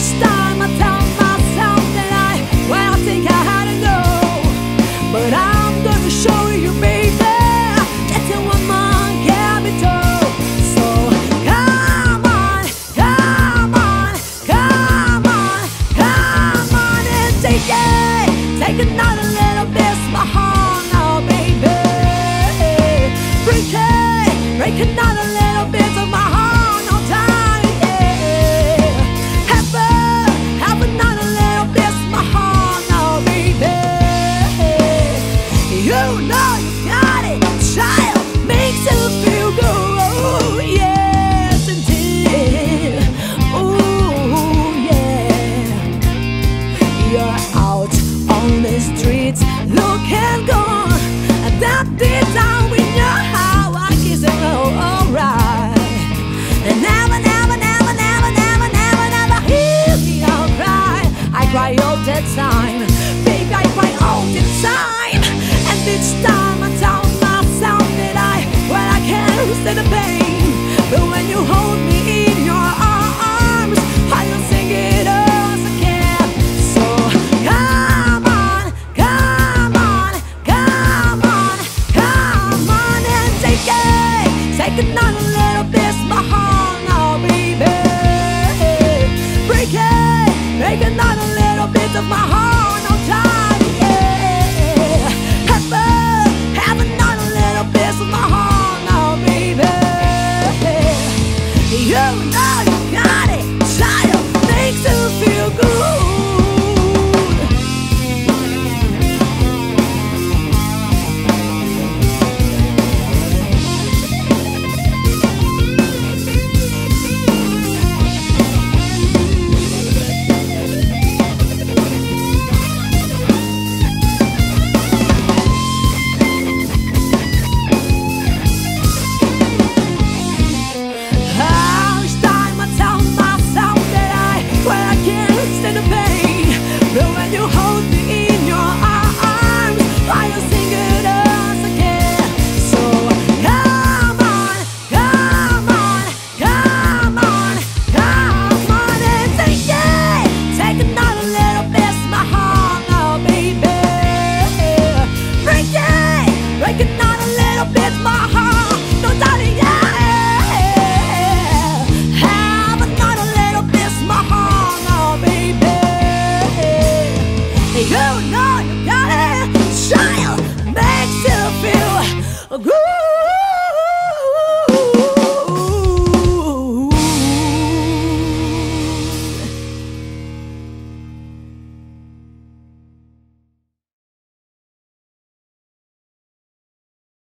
está a matar. yelling. heart.